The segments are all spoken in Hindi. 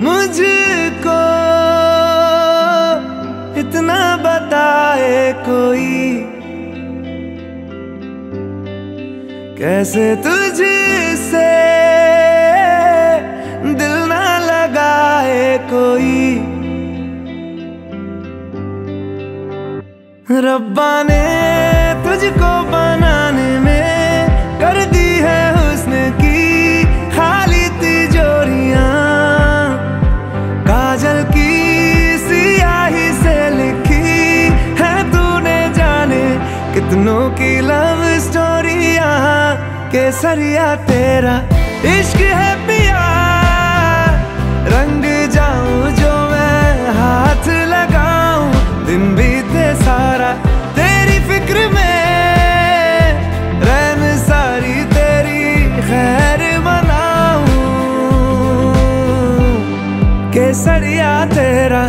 मुझको इतना बताए कोई। कैसे तुझसे दिल ना लगाए कोई। रब्बा ने तुझको बनाने में कर दी केसरिया तेरा इश्क है पिया रंग जाऊँ जो मैं हाथ लगाऊँ। दिन बीते सारा तेरी फ़िक्र में। रैन सारी तेरी खैर मनाऊं। केसरिया तेरा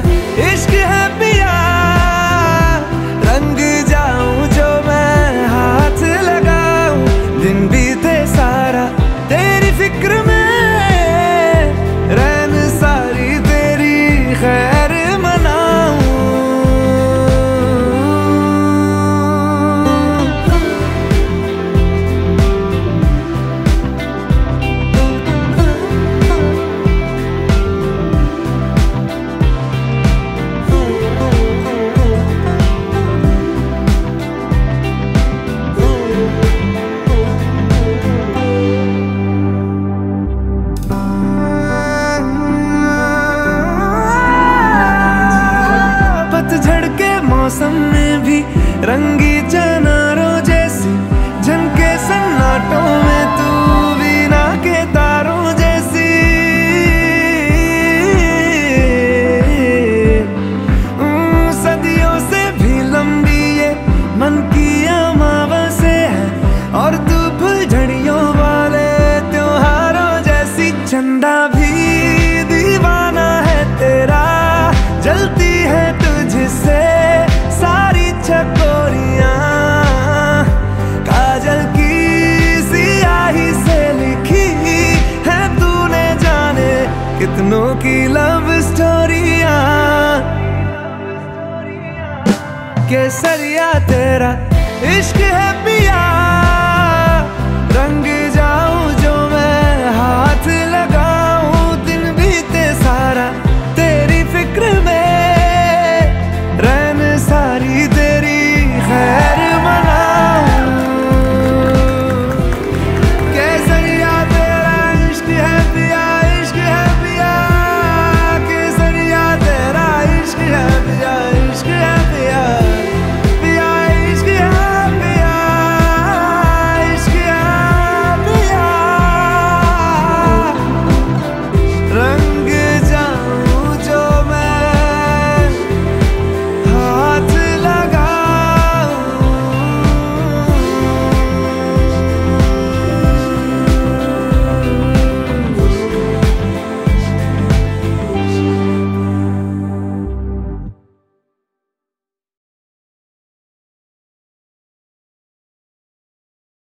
केसरिया तेरा इश्क है पिया।